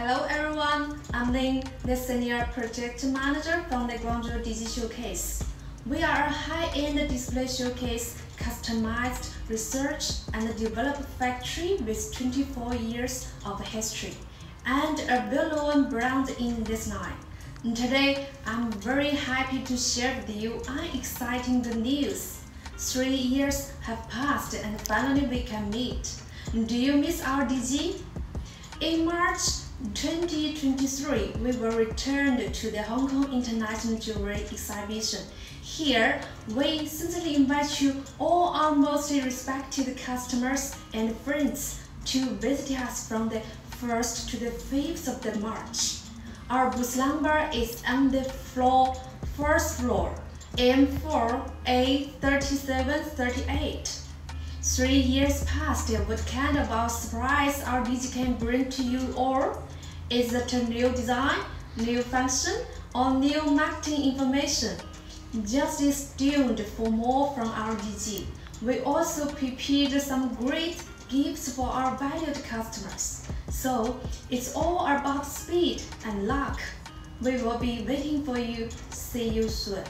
Hello everyone, I'm Lin, the Senior Project Manager from the Guangzhou DG Showcase. We are a high-end display showcase, customized, research and developed factory with 24 years of history and a well-known brand in design. Today, I'm very happy to share with you an exciting news. Three years have passed and finally we can meet. Do you miss our DG? In March 2023, we will return to the Hong Kong International Jewelry Exhibition. Here, we sincerely invite you, all our most respected customers and friends, to visit us from the 1st to the 5th of the March. Our booth number is on the floor, first floor, M4 A3738. Three years passed, what kind of surprise our DG can bring to you all? Is it a new design, new function, or new marketing information? Just stay tuned for more from our DG. We also prepared some great gifts for our valued customers. So it's all about speed and luck. We will be waiting for you. See you soon.